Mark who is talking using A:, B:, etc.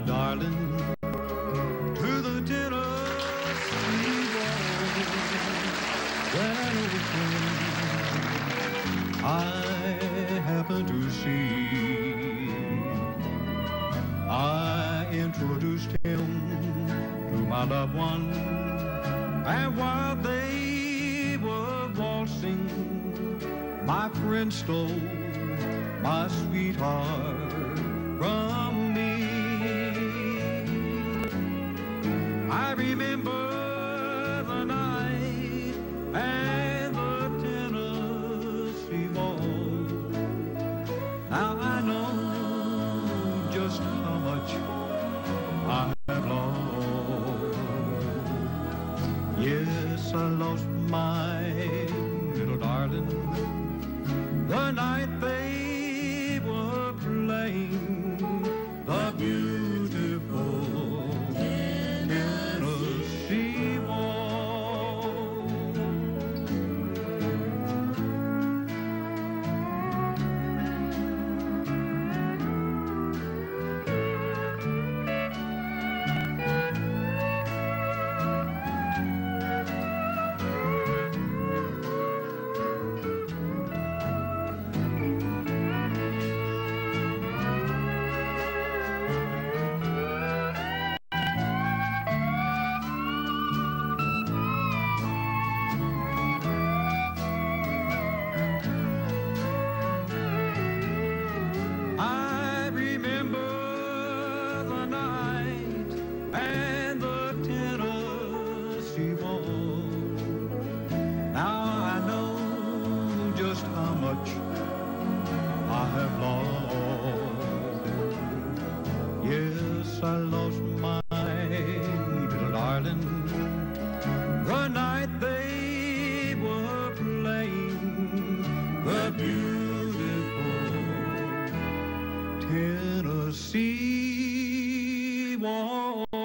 A: darling, to the Tennessee Waltz. When an old I happened to see, I introduced him to my loved one, and while they were waltzing, my friend stole my sweetheart from have lost. Yes, I lost my little darling I lost my little darling the night they were playing the beautiful Tennessee Waltz.